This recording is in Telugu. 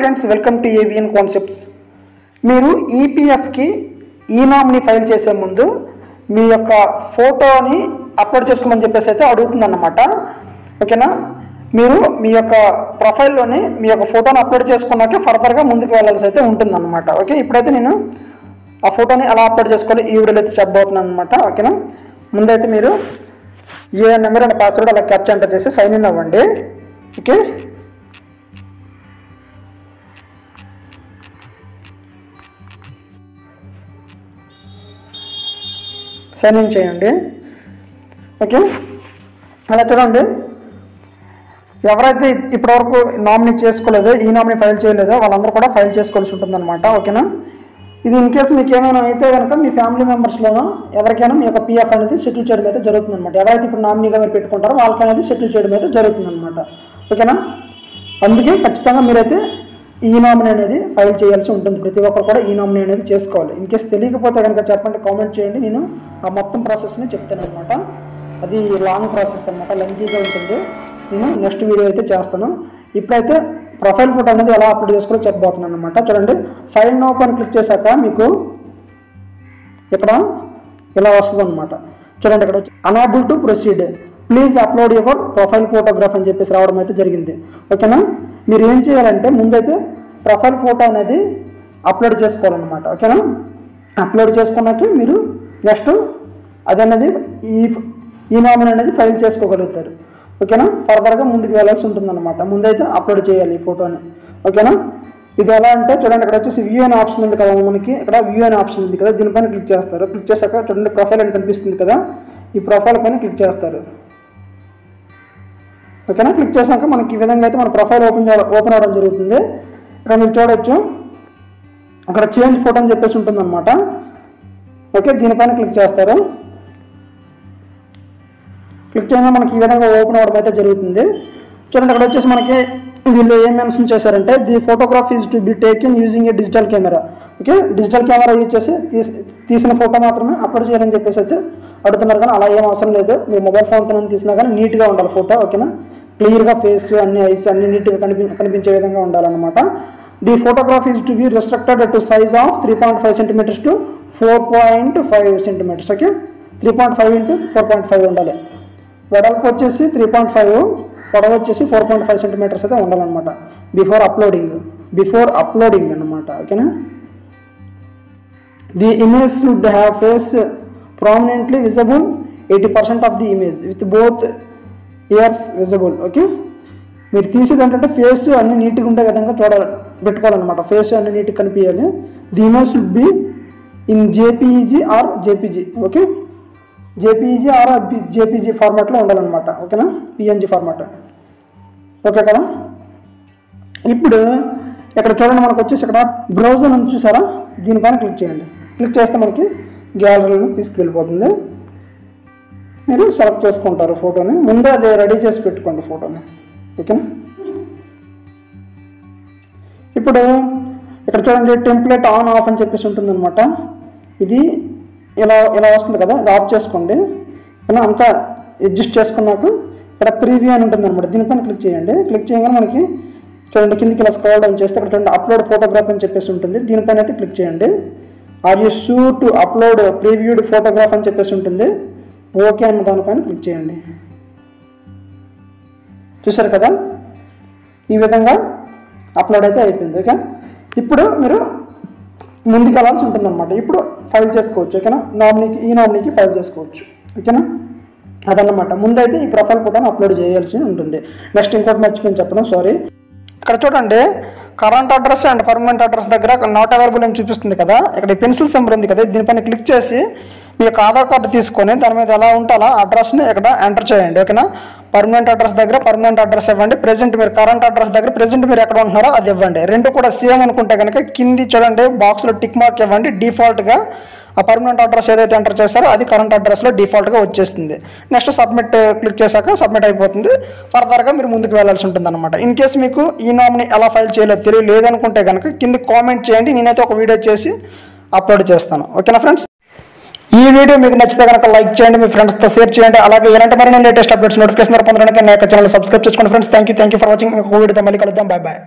Friends welcome to AVN concepts మీరు ఈపీఎఫ్కి ఈనామ్ని ఫైల్ చేసే ముందు మీ యొక్క ఫోటోని అప్లోడ్ చేసుకోమని చెప్పేసి అయితే అడుగుతుందన్నమాట. ఓకేనా? మీరు మీ యొక్క ప్రొఫైల్లోని మీ యొక్క ఫోటోని అప్లోడ్ చేసుకున్నాకే ఫర్దర్గా ముందుకు వెళ్ళాల్సి అయితే ఉంటుందన్నమాట. ఓకే? ఇప్పుడైతే నేను ఆ ఫోటోని ఎలా అప్లోడ్ చేసుకోవాలి ఈ వీడియోలో అయితే చెప్పబోతున్నాను అనమాట ఓకేనా? ముందైతే మీరు ఏ నెంబర్ అండ్ పాస్వర్డ్ అలా క్యాప్చర్ ఎంటర్ చేసి సైన్ ఇన్ అవ్వండి. ఓకే? సైన్ ఇన్ చేయండి. ఓకే? అలా చూడండి. ఎవరైతే ఇప్పటివరకు నామినీ చేసుకోలేదో ఈ నామినీ ఫైల్ చేయలేదో వాళ్ళందరూ కూడా ఫైల్ చేసుకోవాల్సి ఉంటుందన్నమాట. ఓకేనా? ఇది ఇన్ కేసు మీకు ఏమైనా అయితే కనుక మీ ఫ్యామిలీ మెంబర్స్లోనో ఎవరికైనా మీ యొక్క పిఎఫ్ అనేది సెటిల్ చేయడం అయితే జరుగుతుందన్నమాట. ఎవరైతే ఇప్పుడు నామినీగా మీరు పెట్టుకుంటారో వాళ్ళకి అనేది సెటిల్ చేయడం అయితే జరుగుతుందన్నమాట. ఓకేనా? అందుకే ఖచ్చితంగా మీరైతే ఈ నామినీ అనేది ఫైల్ చేయాల్సి ఉంటుంది. ప్రతి ఒక్కరు కూడా ఈ నామినీ అనేది చేసుకోవాలి. ఇన్ కేస్ తెలియకపోతే కనుక చెప్పండి కామెంట్ చేయండి. నేను ఆ మొత్తం ప్రాసెస్ని చెప్తాను అనమాట అది లాంగ్ ప్రాసెస్ అనమాట లెంతీగా ఉంటుంది. నేను నెక్స్ట్ వీడియో అయితే చేస్తాను. ఇప్పుడైతే ప్రొఫైల్ ఫోటో అనేది ఎలా అప్లోడ్ చేసుకోవాలో చెప్పబోతున్నాను అనమాట చూడండి ఫైల్ నో పని క్లిక్ చేశాక మీకు ఇక్కడ ఇలా వస్తుంది అనమాట చూడండి ఇక్కడ unable to proceed please upload your profile photograph అని చెప్పేసి రావడం అయితే జరిగింది. ఓకేనా మీరు ఏం చేయాలంటే ముందైతే ప్రొఫైల్ ఫోటో అనేది అప్లోడ్ చేసుకోవాలన్నమాట. ఓకేనా అప్లోడ్ చేసుకున్నాక మీరు నెక్స్ట్ అదనేది ఈ ఈ నామినీ అనేది ఫైల్ చేసుకోగలుగుతారు. ఓకేనా ఫర్దర్గా ముందుకు వెళ్ళాల్సి ఉంటుందన్నమాట. ముందైతే అప్లోడ్ చేయాలి ఈ ఫోటోని. ఓకేనా ఇది ఎలా అంటే చూడండి ఇక్కడ వచ్చేసి వ్యూ అనే ఆప్షన్ ఉంది కదా మనకి. ఇక్కడ వ్యూ అనే ఆప్షన్ ఉంది కదా దీనిపైన క్లిక్ చేస్తారు. క్లిక్ చేశాక చూడండి ప్రొఫైల్ అని కనిపిస్తుంది కదా. ఈ ప్రొఫైల్ పైన క్లిక్ చేస్తారు. ఓకేనా? క్లిక్ చేశాక మనకి ఈ విధంగా అయితే మన ప్రొఫైల్ ఓపెన్ ఓపెన్ అవ్వడం జరుగుతుంది. ఇక్కడ మీరు చూడొచ్చు. అక్కడ చేంజ్ ఫోటో అని చెప్పేసి ఉంటుందన్నమాట. ఓకే దీనిపైన క్లిక్ చేస్తారు. క్లిక్ చేయగా మనకి ఈ విధంగా ఓపెన్ అవ్వడం అయితే జరుగుతుంది. చూడండి అక్కడ వచ్చేసి మనకి వీళ్ళు ఏం మెన్షన్ చేశారంటే the photograph is to be taken using a digital camera okay digital camera use చేసి తీసి తీసిన ఫోటో మాత్రమే అప్లోడ్ చేయాలని చెప్పేసి అయితే అడుగుతున్నారు. కానీ అలా ఏం అవసరం లేదు. మీ మొబైల్ ఫోన్తో తీసినా కానీ నీట్గా ఉండాలి ఫోటో ఓకేనా క్లియర్గా ఫేస్ అన్ని ఐస్ అన్ని నీట్గా కనిపి కనిపించే విధంగా ఉండాలన్నమాట. The photograph is to be restricted to size of three point five centimeters to four point five centimeters okay three point five into four point five ఉండాలి. వెడల్పు వచ్చేసి త్రీ పాయింట్ ఫైవ్ పొడవ వచ్చేసి ఫోర్ పాయింట్ ఫైవ్ సెంటీమీటర్స్ అయితే ఉండాలన్నమాట. బిఫోర్ అప్లోడింగ్ బిఫోర్ అప్లోడింగ్ అనమాట ఓకేనా the image should have face prominently visible eighty percent of the image with both ears visible okay మీరు తీసేది ఏంటంటే ఫేస్ అన్ని నీట్గా ఉండే విధంగా చూడ పెట్టుకోవాలన్నమాట. ఫేస్ అన్ని నీట్గా కనిపించాలి. The image should be in JPEG or JPG okay JPG or JPG ఫార్మాట్లో ఉండాలన్నమాట. ఓకేనా? పిఎన్జీ ఫార్మాట్ ఓకే కదా? ఇప్పుడు ఇక్కడ చూడండి మనకు వచ్చేసి ఇక్కడ బ్రౌజర్ నుంచి చూసారా? దీనిపైన క్లిక్ చేయండి. క్లిక్ చేస్తే మనకి గ్యాలరీలో తీసుకెళ్ళిపోతుంది. మీరు సెలెక్ట్ చేసుకుంటారు ఫోటోని ముందే అది రెడీ చేసి పెట్టుకోండి ఫోటోని ఓకేనా? ఇప్పుడు ఇక్కడ చూడండి టెంప్లెట్ ఆన్ ఆఫ్ అని చెప్పేసి ఉంటుందన్నమాట. ఇది ఇలా ఇలా వస్తుంది కదా ఇది ఆఫ్ చేసుకోండి. ఇలా అంతా అడ్జస్ట్ చేసుకున్నాక ఇక్కడ ప్రీవ్యూ అని ఉంటుంది అనమాట దీనిపైన క్లిక్ చేయండి. క్లిక్ చేయగానే మనకి చూడండి కిందికి ఇలా స్క్రోల్ డౌన్ చేస్తే ఇక్కడ చూడండి అప్లోడ్ ఫోటోగ్రాఫ్ అని చెప్పేసి ఉంటుంది. దీనిపైన అయితే క్లిక్ చేయండి. Are you sure to upload previewed photograph అని చెప్పేసి ఉంటుంది. ఓకే అన్న దానిపైన క్లిక్ చేయండి. చూసారు కదా? ఈ విధంగా అప్లోడ్ అయితే అయిపోయింది ఓకే? ఇప్పుడు మీరు ముందుకు వెళ్ళాల్సి ఉంటుందన్నమాట. ఇప్పుడు ఫైల్ చేసుకోవచ్చు ఓకేనా? నామినీకి ఈ నామినీకి ఫైల్ చేసుకోవచ్చు ఓకేనా? అదన్నమాట. ముందైతే ఈ ప్రొఫైల్ ఫోటోని అప్లోడ్ చేయాల్సి ఉంటుంది. నెక్స్ట్ ఇంకోటి మర్చిపోయి చెప్పడం సారీ ఇక్కడ చూడండి current address and permanent address దగ్గర నాట్ అవైలబుల్ అని చూపిస్తుంది కదా. ఇక్కడ పెన్సిల్ సింబల్ ఉంది కదా దీనిపైన క్లిక్ చేసి మీ యొక్క ఆధార్ కార్డు తీసుకొని దాని మీద ఎలా ఉంటే అలా అడ్రస్ని ఇక్కడ ఎంటర్ చేయండి ఓకేనా? పర్మనెంట్ అడ్రస్ దగ్గర పర్మనెంట్ అడ్రస్ ఇవ్వండి. ప్రెజెంట్ మీరు కరెంట్ అడ్రస్ దగ్గర ప్రెజెంట్ మీరు ఎక్కడ ఉంటున్నారో అది ఇవ్వండి. రెండు కూడా సేమ్ అనుకుంటే కనుక కింది చూడండి బాక్స్లో టిక్ మార్క్ ఇవ్వండి. డిఫాల్ట్గా ఆ పర్మనెంట్ అడ్రస్ ఏదైతే ఎంటర్ చేస్తారో అది కరెంట్ అడ్రస్లో డిఫాల్ట్గా వచ్చేస్తుంది. నెక్స్ట్ సబ్మిట్ క్లిక్ చేశాక సబ్మిట్ అయిపోతుంది. ఫర్దర్గా మీరు ముందుకు వెళ్ళాల్సి ఉంటుంది అనమాట ఇన్ కేసు మీకు ఈ నామిని ఎలా ఫైల్ చేయలేదు తెలియలేదనుకుంటే కనుక కింద కామెంట్ చేయండి. నేనైతే ఒక వీడియో చేసి అప్లోడ్ చేస్తాను. ఓకేనా ఫ్రెండ్స్ ఈ వీడియో మీకు నచ్చితే కనుక లైక్ చేయండి మీ ఫ్రెండ్స్తో షేర్ చేయండి. అలాగే ఇలాంటి మరిన్ని లేటెస్ట్ అప్డేట్స్ నోటిఫికేషన్ పొందడానికి నా యొక్క ఛానల్ సబ్స్క్రైబ్ చేసుకోండి friends thank you thank you for watching ఇంకొక వీడియోతో మళ్ళీ కలుద్దాం. Bye bye